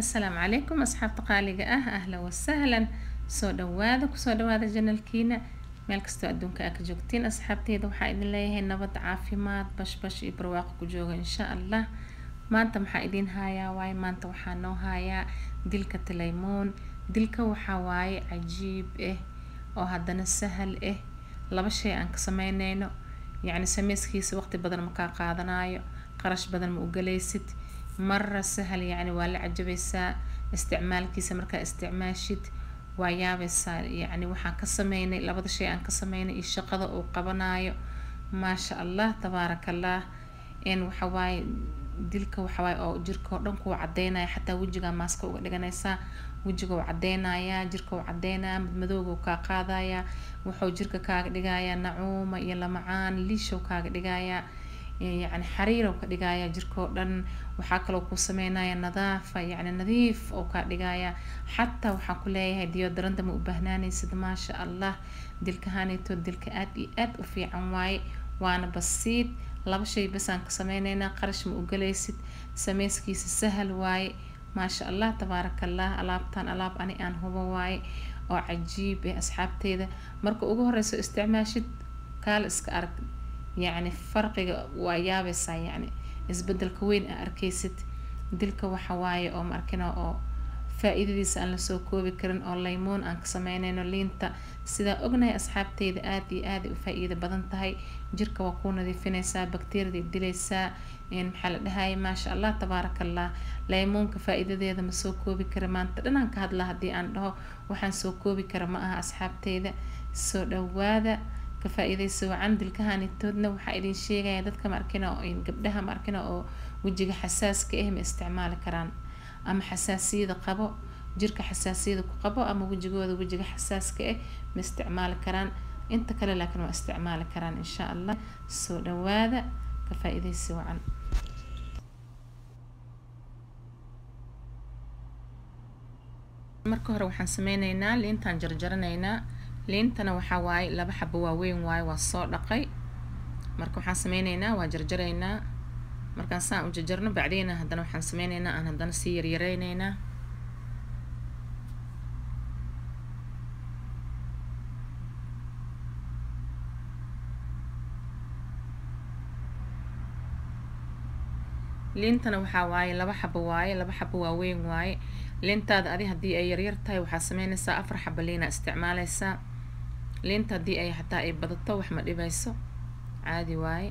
asalaamu calaykum asxaabta qaaliga ah ahlan wasahlan soo dhawaada ku soo dhawaada janalkiina. Meel kastoo adduunka aa ka joogtiin asxaabteyda waxaa idin leeyahay nabad caafimaad bashbash iyo barwaaqo ku jooga insha allah. Maanta maxaa idiin haayaa waaye maanta waxaa noo haayaa dilka tilaymoon dilka waxaa waaye cajiib ah oo haddana sahal ah laba shay aan ka sameyneyno. Yacni sameyskiisa waqti badan makaa qaadanayo qarash badan ma ugalaysid mara sahal yacni waa la cajabaysaa isticmaalkiisa markaa isticmaashid waa yaabaysaa yacni waxaan ka sameynay labada shay aan ka sameynay iyo shaqada uu qabanayo maasha allah tabaaraka allah n waxawaaye dilka waxawaaye oo jirka oo dhan kuwa cadeynaya xataa wejigaa maaska uga dhiganaysaa wejiga cadeynayaa jirka cadeynaya madmadowga kaa qaadayaa wuxuu jirka kaaga dhigayaa nacuuma iyo lamacaan liishow kaaga dhigayaa yacni xariirow ka dhigaya jirka oo dhan waxaa kaloo ku sameynaya nadaafa yacni nadiif oo kaa dhigaya xataa waxaan ku leeyahay diyodaranta ma u baahnaanaysid maasha allah dilkahanito dilka aad iyo aad u fiican waaye. Waana basiid. Laba shay basaan ka sameyneynaa qarash ma ugalaysid sameyskiisa sahal waaye. Maasha allah tabaaraka allah alaabtan alaab ani aan hubo waaye oo cajiib eh asxaabteyda. Marka ugu horeyso isticmaashid kaala iska arag yacni farqiga waa yaabaysaa yacni isbeddelka weyn aa arkaysid. Dilka waxa waaye oo maarkina oo faa-iidadiisa aan la soo koobi karin oo laymoon aan ka sameyneyno liinta. Sidaa ognahay asxaabteyda aada iyo aaday u faa-iida badan tahay. Jirka waa kuu nadiifinaysaa bakteeriyada dilaysaa. Maxaa la dhahaya maasha allah tabaaraka allah laymoonka faa-iidadeeda ma soo koobi kara. Maanta dhanaan ka hadla haddii aan dhaho waxaan soo koobi kara ma aha asxaabteyda. Soo dhawaada ka faa-iidaysa wacan dilkahanitoodna waxaa idin sheegaya dadka maarkina gabdhaha maarkina oo wejiga xasaaska ah ma isticmaali karaan. Ama xasaasiyada qabo jirka xasaasiyada ku qabo ama wejigooda wejiga xasaaska ah ma isticmaali karaan. Inta kale laakiin waa isticmaali karaan insha allah. Soo dhawaada ka faa-iidaysa wacan. Marka hore waxaan sameyneynaa liintaan jarjaranaynaa liintana waxaa waaye laba xabo waaweyn waaye waa soo dhaqay. Marka waxaan sameyneynaa waa jarjaraynaa markaan saan u jarjarno bacdeyna haddana waxaan sameyneynaa aan haddana sii yaryareyneynaa. Liintana waxaa waaye laba xabo waaye laba xabo waaweyn waaye. Liintaada adi haddii ay yaryar tahay waxaa sameynaysaa afar xabo liina isticmaaleysaa wax ma dhibayso caadi waaye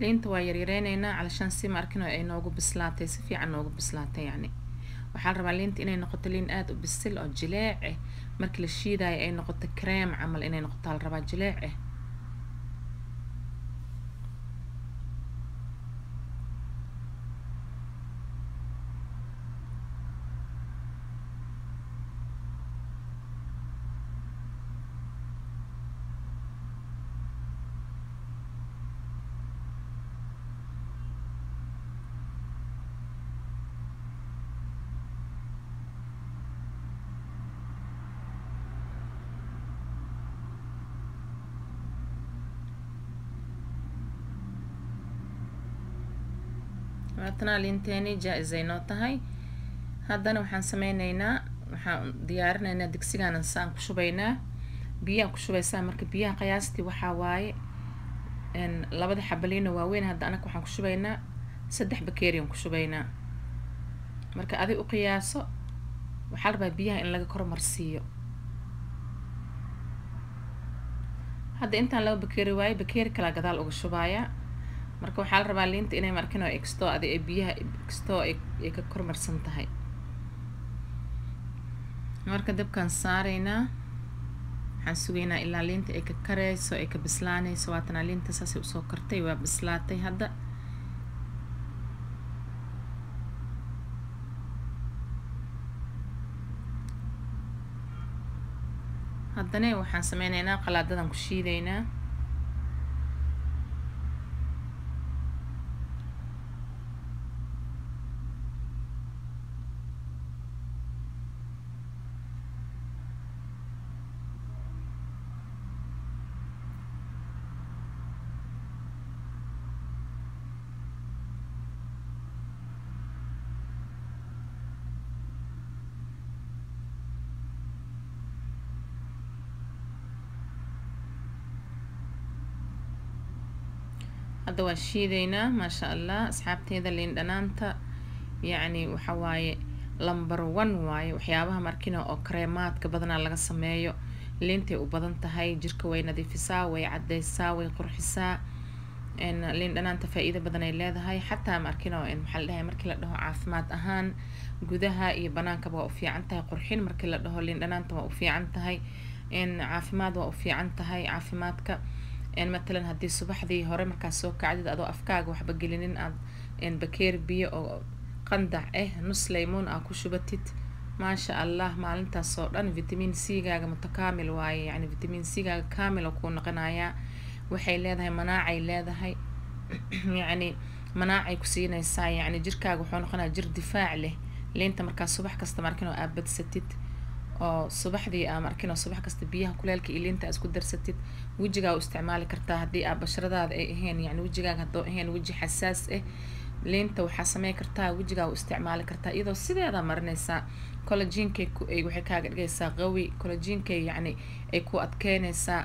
liinta waa yaryareyneynaa calashaan si maarkin oo ay noogu bislaatay si fiican noogu bislaatay yacni waxaa la rabaa liinta inay noqoto liin aada u bisil oo jileec ah markii la shiidayo ay noqoto cream camal inay noqoto la rabaa jileec ah waatana liinteeni jaa-isay noo tahay. Haddana waxaan sameyneynaa waxaan diyaarinaynaa digsigaanan saan ku shubaynaa. Biyaan ku shubaysaa marka biyaha qiyaastii waxaa waaye labada xabaliina waaweyn hadda anaka waxaan ku shubaynaa saddex bakeeriyan ku shubaynaa. Marka adi u qiyaaso waxaa rabaa biyaha in laga kormarsiiyo hadda intaan laba bakeeri waaye bakeeri kalaa gadaal uga shubaaya marka waxaa la rabaa liinta inay markin oo extoo adi ay biyaha extoo ay ka kormarsan tahay. Marka dabkaan saaraynaa waxaan sugaynaa ilaa liinta ay ka kareyso ay ka bislaanayso. Waatanaa liinta saasay u soo kartay waa bislaatay hadda. Haddana waxaan sameyneynaa qalaadadan ku shiideynaa hadda waa shiideynaa maasha allah asxaabteeda liin dhanaanta. Yacni waxa waaye lumber one waaye waxyaabaha markina oo kareemaadka badanaa laga sameeyo. Liintay u badan tahay jirka way nadiifisaa way cadeysaa way qurxisaa. Liin dhanaanta faa-iido badan ay leedahay. Xataa markino maxaa la dhahay markii la dhaho caafimaad ahaan gudaha iyo banaankaba waa u fiican tahay. Qurxin markii la dhaho liin dhanaanta waa u fiican tahay. Caafimaad waa u fiican tahay caafimaadka matalan haddii subaxdii hore markaad soo kacdid adoo afkaaga waxba gelinin aad bakeeri biyo oo qandac ah nus laymoon aa ku shubatid. Maasha allah maalintaas oo dhan vitamin c mutakaamil waaye yani vitamin c gaaga kaamil kuu noqonayaa waxay leedahay manaacay leedahay. Yacni manaacay ku siinaysaa yacni jirkaaga wuxuu noqonayaa jir difaac leh. Liinta markaa subax kasta markin oo aad badsatid oo subaxdii aa markin oo subax kasta biyaha kuleelka iyo liinta isku darsatid wejigaa u isticmaali kartaa haddii aa basharadaada ay ahayn yani wejigaaga haddoo ahayn weji xasaas ah liinta waxaa samey kartaa wejigaa u isticmaali kartaa iyadoo sideedaa marinaysaa collagenkay waxay kaaga dhigaysaa qawi collagenkay yacni ay ku adkeynaysaa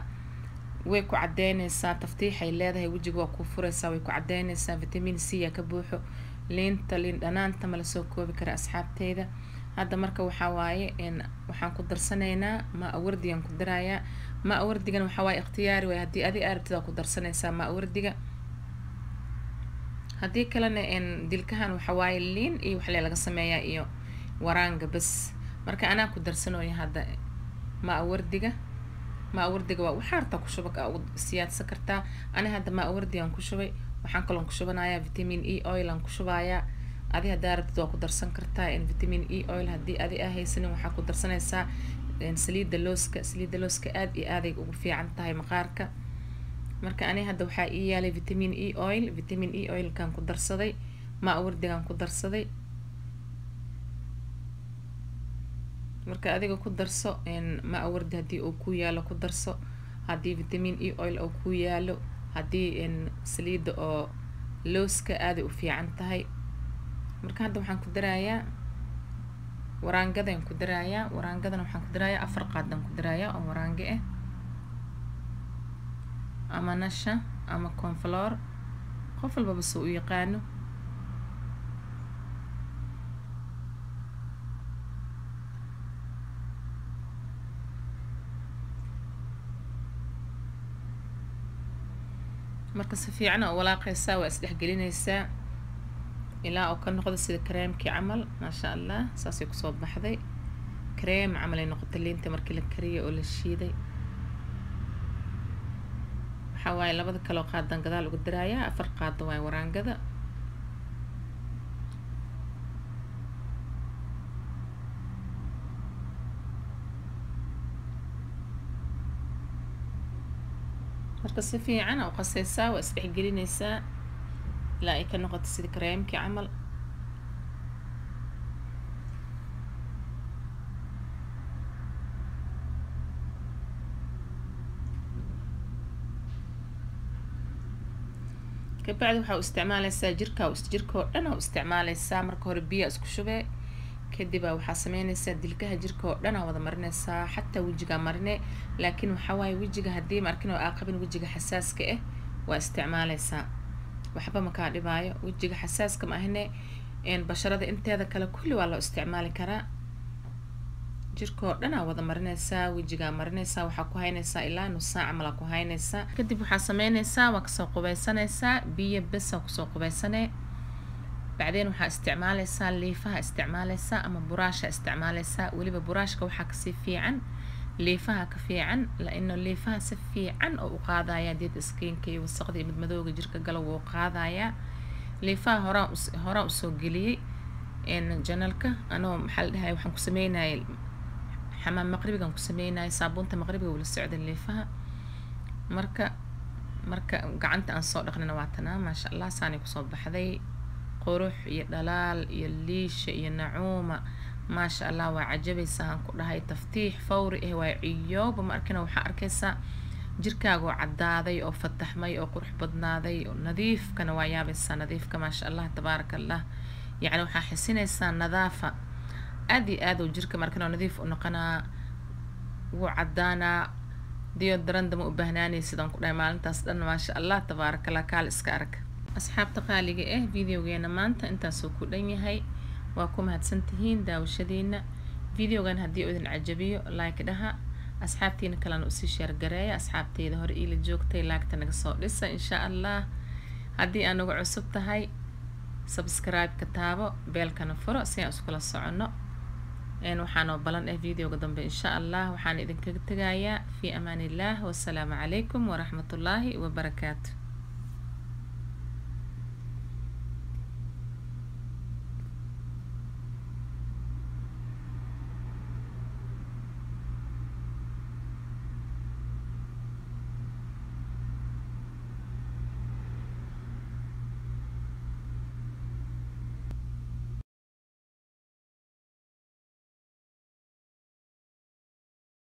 way ku cadeynaysaa taftiixay leedahay wejiga waa kuu furaysaa way ku cadeynaysaa vitamin c yaa ka buuxo liinta liin dhanaanta ma la soo koobi kara asxaabteyda hadda marka waxaa waaye waxaan ku darsanaynaa ma awardigan ku darayaa ma awardigan waxaa waaye ikhtiyaari waay haddii adi arabtid ku darsanaysaa ma awardiga. Haddii kalena dilkahan waxa waaye liin iyo waxle laga sameeyaa iyo waraanga bas marka anaa ku darsanooya hadda ma awardiga. Ma awardiga waa waxaa hartaa ku shuba siyaadsan kartaa. Ani hadda ma awardigan ku shubay. Waxaan kaloon ku shubanayaa vitamin e oil aan ku shubayaa adi haddaa rabtid waa ku darsan kartaa vitamin e oil haddii adi aa haysanin waxaa ku darsanaysaa saliidda looska saliidda looska aad iyo aaday ugu fiican tahay maqaarka marka ani hadda waxaa ii yaalay vitamin e oil vitamin e oilkan ku darsaday ma awardigan ku darsaday marka adiga ku darso ma awardi haddii uu ku yaalo ku darso haddii vitamin e oil oo ku yaalo haddii saliidda oo looska aaday u fiican tahay marka hadda waxaan ku darayaa waraangadaan ku darayaa waraangadana waxaan ku darayaa afar qaadaan ku darayaa oo waraange ah ama nasha ama conflor qof walbaba soo u yaqaano. Marka si fiican oo walaaqaysaa waa isdhexgelinaysaa ilaa oo ka noqdo sida kareemkii camal maasha allah saasay ku soo baxday. Kareem camal ay noqotay liinta markii la kariyay oo la shiiday. Waxaa waaye labada kaloo qaadan gadaal uga daraayaa afar qaada waaye waraangada marka si fiican oo qasaysaa waa isdhexgelinaysaa ilaa ay ka noqoto sida kareemkii camal kabacdi waxaa u isticmaaleysaa jirka jirka oo dhan aa u isticmaaleysaa marka hore biyaa isku shubee kadib aa waxaa sameyneysaa dilkaha jirka oo dhan aa wada marineysaa xataa wejigaa marine laakiin waxaa waaye wejiga haddii markin oo aa qabin wejiga xasaaska ah waa isticmaaleysaa waxba makaa dhibaayo. Wejiga xasaaska ma ahne. Basharada inteeda kale kulli waa loo isticmaali karaa. Jirka oo dhan aa wada marineysaa wejigaa marineysaa waxaa ku hayneysaa ilaa nus saaca malaa ku hayneysaa kadib waxaa sameyneysaa waa ka soo qubeysaneysaa biyo besa ku soo qubeysanee bacdeen waxaa isticmaaleysaa liifaha isticmaaleysaa ama buraasha isticmaaleysaa weliba buraashka waxaa ka sii fiican liifaha ka fiican laino liifaha si fiican oo u qaadaya deed iskiinka iyo wasaqda iyo madmadooga jirka gala wuu qaadayaa liifaha horaan u soo geliyey janalka anoo maxaa la dhahay waxaan ku sameynayay xamaam maqribigan ku sameynayay saabuunta maqribiga wula socda liifaha. Marka marka gacanta aan soo dhaqnina waa tanaa maasha allah saanay ku soo baxday. Qurux iyo dhalaal iyo liisha iyo nacuuma maasha allah waa cajabaysaa aan ku dhahay taftiix fawri ah waa ciyooba ma waxaa arkaysaa jirkaaga oo caddaaday oo fataxmay oo qurux badnaaday nadiifkana waa yaabaysaa nadiifka maasha allah tabaaraka allah yacni waxaa xisinaysaa nadaafa. Aad iyo aad oo jirka oo nadiif u noqonaa wuu caddaanaa diyo daranda ma u baahnaanay sidaan ku dhahay maalintaas dhan maasha allah tabaarakallah kaal iska arag. Asxaabta qaaliga ah videogeena maanta intaasuu ku dhan yahay waa ku mahadsantihiin daawashadiina videogan haddii uu idin cajabiyo like dhaha. Asxaabtiina kalena u sii sheergareeya asxaabteyda hore iila joogtay laagta naga soo dhisa insha allah. Haddii aan uga cusub tahay subscribe-ka taabo beelkana furo si aan iskula soconno. Waxaanoo balan ah videoga dambe insha allah. Waxaan idinkaga tegayaa fii amaan illah wasalaamu calaykum waraxmatullaahi wabarakaatu